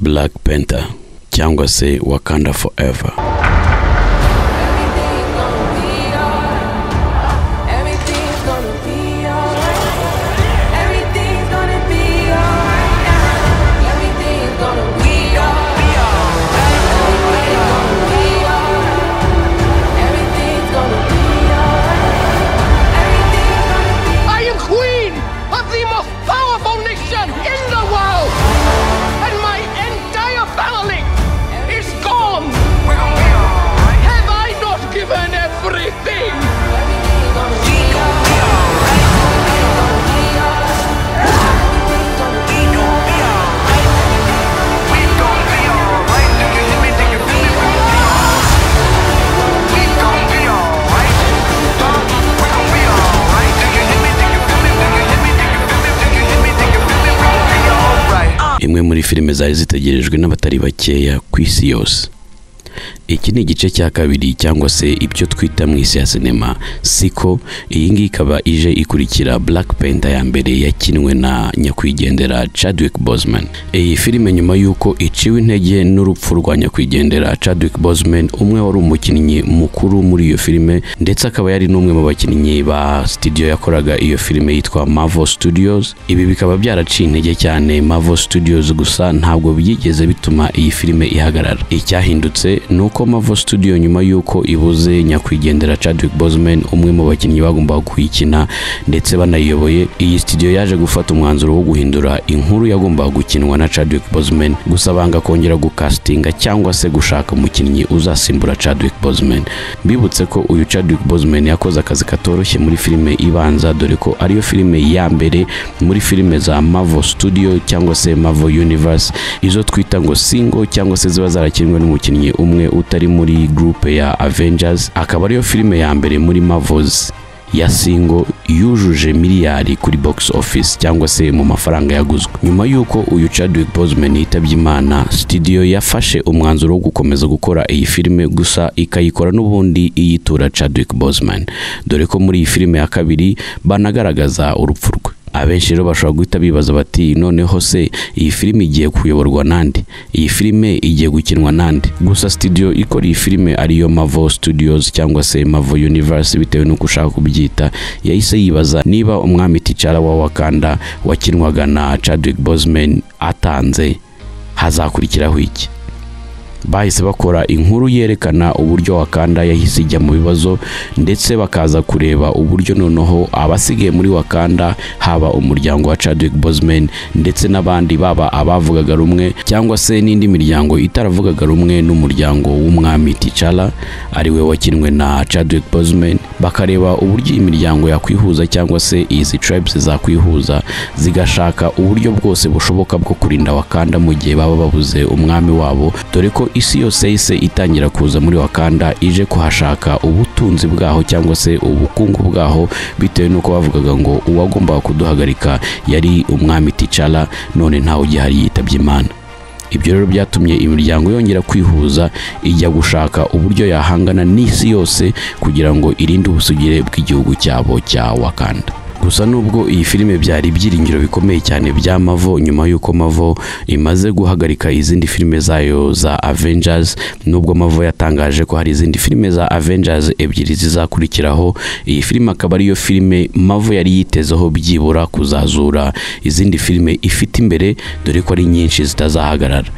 Black Panther. Cyangwa se Wakanda Forever imwe muri filime zari zitegerejwe n'abatari bakeya ku isi yose. Iki ni igice cya kabiri cyangwa se ibyo twita mu isi ya sinema siko. Iyi ngiyi ikaba ije ikurikira Black Panther ya mbere yakinwe na nyakwigendera Chadwick Boseman. Iyi filime nyuma y'uko iciwe intege n'urupfu rwa nyakwigendera Chadwick Boseman umwe wari umukinnyi mukuru muri iyo filime ndetse akaba yari n'umwe mu bakinnyi ba studio yakoraga iyo filime yitwa Marvel Studios. Ibi bikaba byaraciye intege cyane Marvel Studios gusa ntabwo byigeze bituma iyi filime ihagarara. Icyahindutse ni uko Marvel Studio nyuma y'uko ibuze nyakwigendera Chadwick Boseman umwe mu bakinnyi bagombaga kuyikina ndetse banayiyoboye iyi studio yaje gufata umwanzuro wo guhindura inkuru yagombaga gukinwa na Chadwick Boseman. Gusa banga kongera gukasitinga cyangwa se gushaka umukinnyi uzasimbura Chadwick Boseman. Mbibutse ko uyu Chadwick Boseman yakoze akazi katoroshye muri filime ibanza dore ko ariyo filime ya mbere muri filime za Marvel Studio cyangwa se Marvel Universe. Izo twita ngo single cyangwa se ziba zarakinwe n'umukinnyi umwe utari muri groupe ya Avengers akaba ariyo filime ya mbere muri Marvels ya singo yujuje miliyari kuri box office cyangwa se mu mafaranga yaguzwe. Nyuma y'uko uyu Chadwick Boseman yitabye Imana studio yafashe umwanzuro wo gukomeza gukora iyi filime gusa ikayikora n'ubundi iyitura Chadwick Boseman. Dore ko muri iyi filime ya kabiri banagaragaza urupfu rwe. Abenshi rero bashobora guhita bibaza bati noneho se iyi filime igiye kuyoborwa nande? Iyi filime igiye gukinwa nande? Gusa studio ikora iyi filime ariyo Marvel Studios cyangwa se Marvel Universe bitewe n'uko ushaka kubyita. Yahise yibaza niba umwami T'Challa wa Wakanda wakinwaga na Chadwick Boseman atanze hazakurikiraho iki? Bahise bakora inkuru yerekana uburyo Wakanda yahise ijya mu bibazo ndetse bakaza kureba uburyo noneho abasigaye muri Wakanda haba umuryango wa Chadwick Boseman ndetse n'abandi baba abavugaga rumwe cyangwa se n'indi miryango itaravugaga rumwe n'umuryango w'umwami T'Challa ari we wakinwe na Chadwick Boseman bakareba uburyo imiryango yakwihuza cyangwa se izi tribes zakwihuza zigashaka uburyo bwose bushoboka bwo kurinda Wakanda mu gihe baba babuze umwami wabo. Dore ko isi yose yahise itangira kuza muri Wakanda ije kuhashaka ubutunzi bwaho cyangwa se ubukungu bwaho bitewe n'uko bavugaga ngo uwagombaga kuduhagarika yari umwami T'Challa none ntawe ugihari yitabye Imana. Ibyo rero byatumye imiryango yongera kwihuza ijya gushaka uburyo yahangana n'isi yose kugira ngo irinde ubusugire bw'igihugu cyabo cya Wakanda. Gusa nubwo iyi filime byari ibyiringiro bikomeye cyane bya Marvel nyuma y'uko Marvel imaze guhagarika izindi filime zayo za Avengers nubwo Marvel yatangaje ko hari izindi filime za Avengers ebyiri zizakurikiraho iyi filime akaba ariyo filime Marvel yari yitezeho byibura kuzazura izindi filime ifite imbere dore ko ari nyinshi zitazahagarara.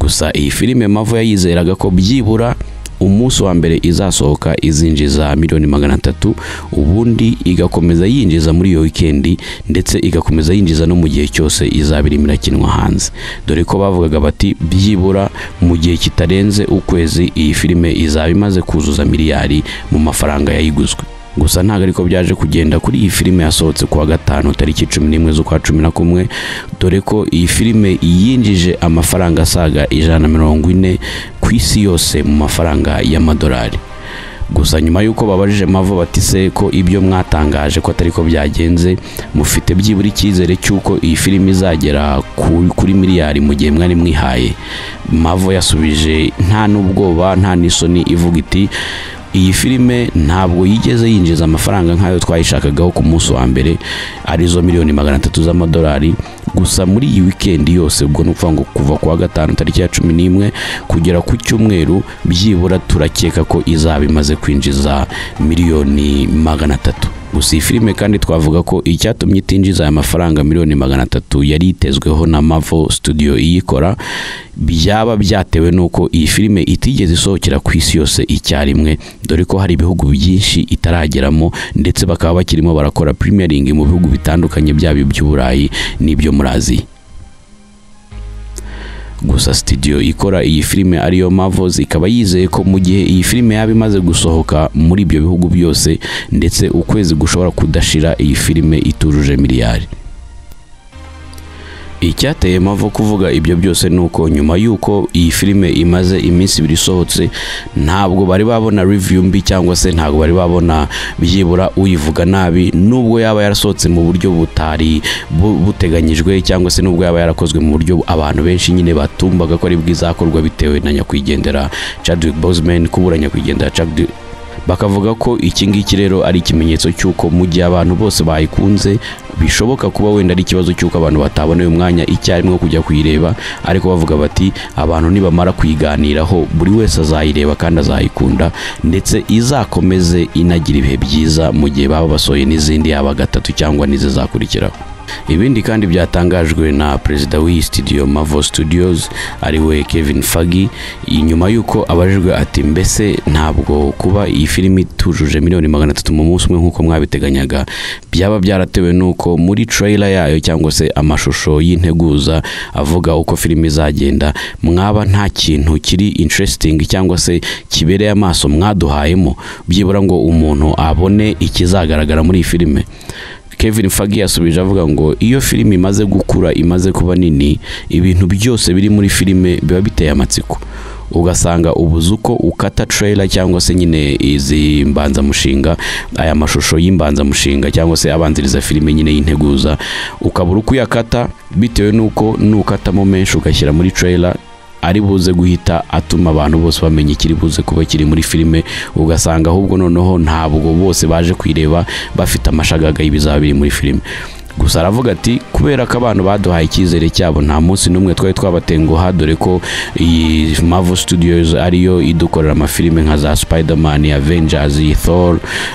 Gusa iyi filime Marvel yayizeraga ko byibura umunsi wa mbere izasohoka izinjiza miliyoni magana atatu ubundi igakomeza yinjiza muri iyo wikendi ndetse igakomeza yinjiza no mu gihe cyose izaba irimo irakinwa hanze. Dore ko bavugaga bati byibura mu gihe kitarenze ukwezi iyi filime izaba imaze kuzuza miliyari mu mafaranga yayiguzwe. Gusa ntabwo ariko byaje kugenda kuri iyi filime yasohotse kuwa gatanu tariki cumi n'imwe z'ukwa cumi na kumwe dore ko iyi filime yinjije amafaranga asaga ijana na mirongo ine ku isi yose mu mafaranga y'amadolari. Gusa nyuma y'uko babajije mavo bati se ko ibyo mwatangaje ko atari ko byagenze mufite byibura icyizere cy'uko iyi filime izagera ku- kuri miliyari mu gihe mwari mwihaye. Mavo yasubije nta n'ubwoba nta n'isoni ivuga iti iyi filime ntabwo yigeze yinjiza amafaranga nk'ayo twayishakagaho ku munsi wa mbere ari zo miliyoni magana atatu z'amadolari gusa muri iyi weekend yose ubwo ni ukuvuga ngo kuva ku wa gatanu tariki ya cumi n'imwe kugera ku cyumweru byibura turakeka ko izaba imaze kwinjiza miliyoni magana atatu. Gusa iyi filime kandi twavuga ko icyatumye itinjiza aya mafaranga miliyoni magana atatu yari yitezweho na Marvel Studio iyikora byaba byatewe n'uko iyi filime itigeze isohokera ku isi yose icyarimwe. Dore ko hari ibihugu byinshi itarageramo ndetse bakaba bakirimo barakora premiering mu bihugu bitandukanye byaba iby'uburayi n'ibyo muri aziya. Gusa studio ikora iyi filime ariyo Marvels ikaba yizeye ko mu gihe iyi filime yaba imaze gusohoka muri ibyo bihugu byose ndetse ukwezi gushobora kudashira iyi filime itujuje miliyari. Icyateye Marvel kuvuga ibyo byose ni uko nyuma y'uko iyi filime imaze iminsi ibiri isohotse ntabwo bari babona review mbi cyangwa se ntabwo bari babona byibura uyivuga nabi nubwo yaba yarasohotse mu buryo butari bu- buteganyijwe cyangwa se nubwo yaba yarakozwe mu buryo abantu benshi nyine batumvaga ko ari bwizakorwa bitewe na nyakwigendera Chadwick Boseman kubura nyakwigendera Chadwick. Bakavuga ko iki ngiki rero ari ikimenyetso cy'uko mu gihe abantu bose bayikunze bishoboka kuba wenda ari ikibazo cy'uko abantu batabona uyu mwanya icyarimwe wo kujya kuyireba ariko bavuga bati abantu nibamara kuyiganiraho buri wese azayireba kandi azayikunda ndetse izakomeze inagira ibihe byiza mu gihe baba basohoye n'izindi yaba gatatu cyangwa n'izizakurikiraho ibindi kandi byatangajwe na perezida w'iyi studio Marvel Studios ari we Kevin Feige inyuma y'uko abajijwe ati mbese ntabwo kuba iyi filimi itujuje miliyoni magana atatu mu munsi umwe nk'uko mwabiteganyaga byaba byaratewe n'uko muri trailer yayo cyangwa se amashusho y'integuza avuga uko filimi izagenda mwaba nta kintu kiri interesting cyangwa se kibereye amaso mwaduhayemo? Byibura ngo umuntu abone ikizagaragara muri iyi filime Kevin Feige yasubije avuga ngo iyo filime imaze gukura imaze kuba nini ibintu byose biri muri filime biba biteye amatsiko. Ugasanga ubuze uko ukata trailer cyangwa se nyine izi mbanzamushinga aya mashusho y'imbanzamushinga cyangwa se abanziriza filime nyine y'integuza ukabura uko uyakata bitewe n'uko nukatamo menshi ugashyira muri trailer ari buze guhita atuma abantu bose bamenya ikiri buze kuba kiri muri filime ugasanga ahubwo noneho ntabwo bose baje kuyireba bafite amashagaga y'ibizaba biri muri filime. Gusa aravuga ati kubera ko abantu baduhaye icyizere cyabo nta munsi n'umwe twari twabatenguha dore ko iyi Marvel Studios ariyo idukorera amafilime nka za Spider-Man, Avengers, Thor,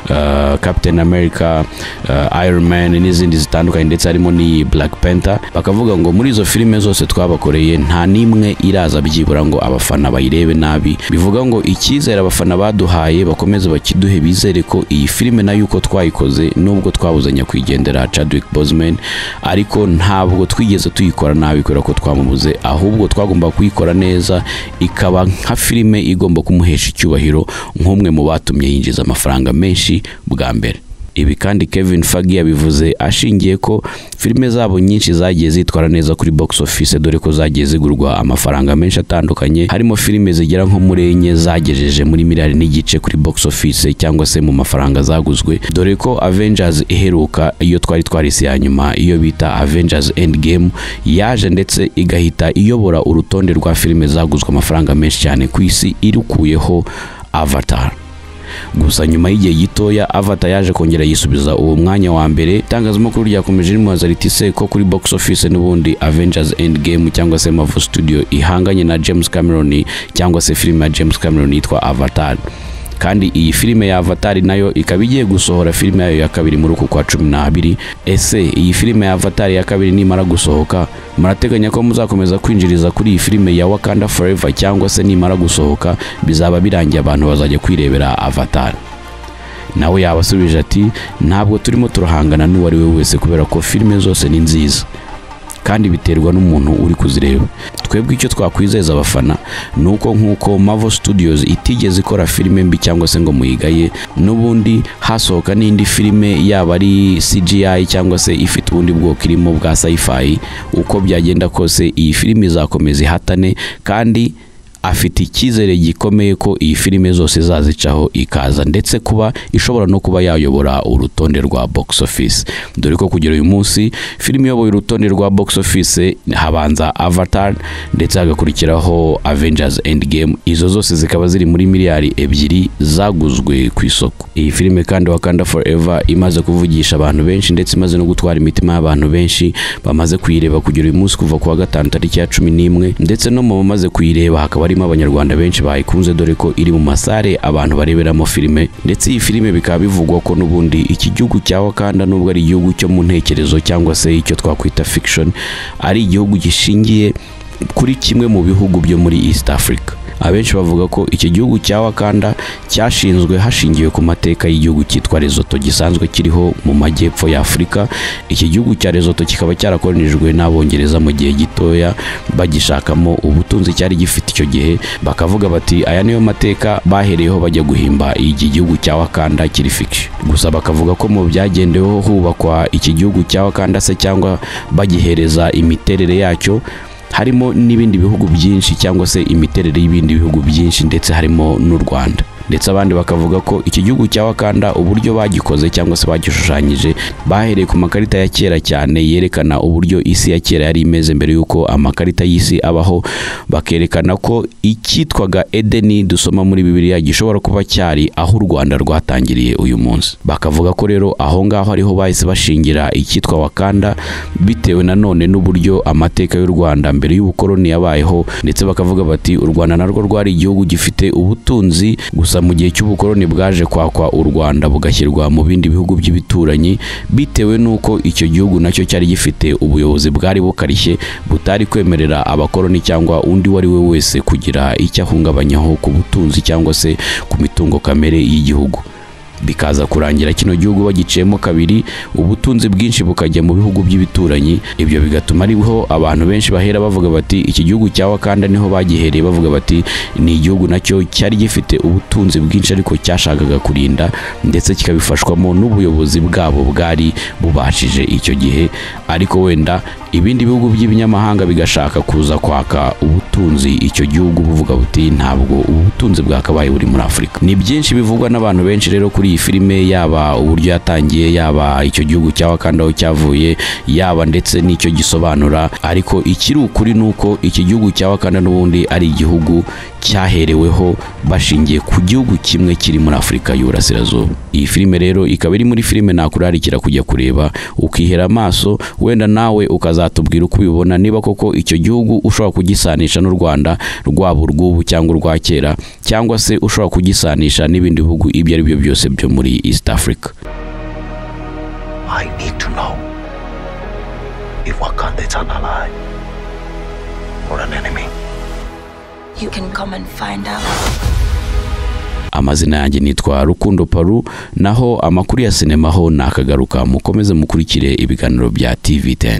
uh, Captain America, uh, Iron Man n'izindi zitandukanye ndetse harimo n'iyi Black Panther. Bakavuga ngo muri izo filime zose twabakoreye nta n'imwe iraza byibura ngo abafana bayirebe nabi. Bivuga ngo icyizere abafana baduhaye bakomeze bakiduhe bizere ko iyi filime na yo uko twayikoze nubwo twabuze nyakwigendera Chadwick Boseman. Ariko ntabwo twigeze tuyikora nabi kubera ko twamubuze ahubwo twagomba kuyikora neza ikaba nka filime igomba kumuhesha icyubahiro nk'umwe mu batumye yinjiza amafaranga menshi bwa mbere. Ibi kandi Kevin Feige yabivuze ashingiye ko filime zabo nyinshi zagiye zitwara neza kuri box office dore ko zagiye zigurwa amafaranga menshi atandukanye harimo filime zigera nko muri enye zagejeje muri miliyari n'igice kuri box office cyangwa se mu mafaranga zaguzwe. Dore ko Avengers iheruka iyo twari twarisi ya nyuma iyo bita Avengers Endgame yaje ndetse igahita iyobora urutonde rwa filime zaguzwe amafaranga menshi cyane ku isi irukuyeho Avatar. Gusa nyuma y'igihe gitoya Avatar yaje kongera yisubiza uwo mwanya wa mbere. Itangazamakuru ryakomeje rimubaza riti se ko kuri box office n'ubundi Avengers Endgame cyangwa se Marvel Studio ihanganye na James Cameron cyangwa se filime ya James Cameron yitwa Avatar? Kandi iyi filime ya Avatar na yo ikaba igiye gusohora filime yayo ya kabiri muri uku kwa cumi n'abiri. Ese iyi filime ya Avatar ya kabiri nimara gusohoka? Murateganya ko muzakomeza kwinjiriza kuri iyi filime ya Wakanda Forever cyangwa se nimara gusohoka bizaba birangiye abantu bazajya kwirebera Avatar. Nawe yabasubije ati ntabwo turimo turahangana n'uwo ari we wese kubera ko filime zose ni nziza. Kandi biterwa n'umuntu uri kuzireba. Twebwe icyo twakwizeza abafana ni uko nk'uko Marvel Studios itigeze ikora filime mbi cyangwa se ngo muyigaye n'ubundi hasohoka n'indi filime yaba ari CGI cyangwa se ifite ubundi bwoko irimo bwa sci-fi uko byagenda kose iyi filime izakomeza ihatane kandi afite icyizere gikomeye ko iyi filime zose zazicaho ikaza ndetse kuba ishobora no kuba yayobora urutonde rwa box office. Dore ko kugera uyu munsi filime iyoboye urutonde rwa box office habanza avatar ndetse hagakurikiraho avengers endgame. Izo zose zikaba ziri muri miliyari ebyiri zaguzwe ku isoko. Iyi filime kandi wakanda forever imaze kuvugisha abantu benshi ndetse imaze no gutwara imitima y'abantu benshi bamaze kuyireba kugera uyu munsi kuva ku wa gatanu tariki ya cumi n'imwe ndetse no mu bamaze kuyireba hakaba harimo abanyarwanda benshi bayikunze dore ko iri mu masare abantu bareberamo filime ndetse iyi filime bikaba bivugwa ko n'ubundi iki gihugu cya wakanda nubwo ari igihugu cyo mu ntekerezo cyangwa se icyo twakwita fiction ari igihugu gishingiye kuri kimwe mu bihugu byo muri east africa. Abenshi bavuga ko iki gihugu cya wakanda cyashinzwe hashingiwe ku mateka y'igihugu cyitwa Lesotho gisanzwe kiriho mu majyepfo ya Afurika. Iki gihugu cya Lesotho kikaba cyarakoronijwe n'abongereza mu gihe gitoya bagishakamo ubutunzi cyari gifite icyo gihe. Bakavuga bati aya niyo mateka bahereyeho bajya guhimba iki gihugu cya wakanda kiri fiction. Gusa bakavuga ko mu byagendeweho hubakwa iki gihugu cya wakanda se cyangwa bagihereza imiterere yacyo harimo n'ibindi bihugu byinshi cyangwa se imiterere y'ibindi bihugu byinshi ndetse harimo n'u Rwanda. Ndetse abandi bakavuga ko iki gihugu cya Wakanda uburyo bagikoze cyangwa se bagishushanyije bahereye ku makarita ya kera cyane yerekana uburyo isi ya kera yari imeze mbere y'uko amakarita y'isi abaho bakerekana ko icyitwaga Edeni dusoma muri Bibiliya gishobora kuba cyari aho u Rwanda rwatangiriye uyu munsi. Bakavuga ko rero aho ngaho ariho bahise bashingira icyitwa Wakanda bitewe nanone n'uburyo amateka y'u Rwanda mbere y'ubukoloni yabayeho ndetse bakavuga bati u Rwanda narwo rwari igihugu gifite ubutunzi gusa mu gihe cy'ubukoloni bwaje kwakwa u Rwanda bugashyirwa mu bindi bihugu by'ibituranyi bitewe n'uko icyo gihugu na cyo cyari gifite ubuyobozi bwari bukarishye butari kwemerera abakoloni cyangwa undi uwo ari we wese kugira icyo ahungabanyaho ku butunzi cyangwa se ku mitungo kamere y'igihugu. Bikaza kurangira kino gihugu bagiciyemo kabiri ubutunzi bwinshi bukajya mu bihugu by'ibituranyi. Ibyo bigatuma ariho abantu benshi bahera bavuga bati iki gihugu cya Wakanda ni ho bagihereye bavuga bati ni igihugu na cyo cyari gifite ubutunzi bwinshi ariko cyashakaga kurinda ndetse kikabifashwamo n'ubuyobozi bwabo bwari bubashije icyo gihe. Ariko wenda ibindi bihugu by'ibinyamahanga bigashaka kuza kwaka ubutunzi icyo gihugu buvuga buti ntabwo ubu butunzi bwakabaye buri muri Afurika. Ni byinshi bivugwa n'abantu benshi rero kuri iyi filime yaba uburyo yatangiye yaba icyo gihugu cya Wakanda aho cyavuye yaba ndetse n'icyo gisobanura. Ariko ikiri ukuri ni uko iki gihugu cya Wakanda n'ubundi ari igihugu cyahereweho bashingiye ku gihugu kimwe kiri muri Afurika y'Uburasirazuba iyi filime rero ikaba iri muri filime nakurarikira kujya kureba ukihera amaso wenda nawe ukazatubwira uko ubibona niba koko icyo gihugu ushobora kugisanisha n'u Rwanda rwaba urw'ubu cyangwa urwa kera cyangwa se ushobora kugisanisha n'ibindi bihugu ibyo ari byo byose byo muri East Africa I need to know if Wakanda is an ally or an enemy. Amazina yanjye nitwa Rukundo Paru naho amakuru ya sinema ho nakagaruka. Mukomeze mukurikire ibiganiro bya TV10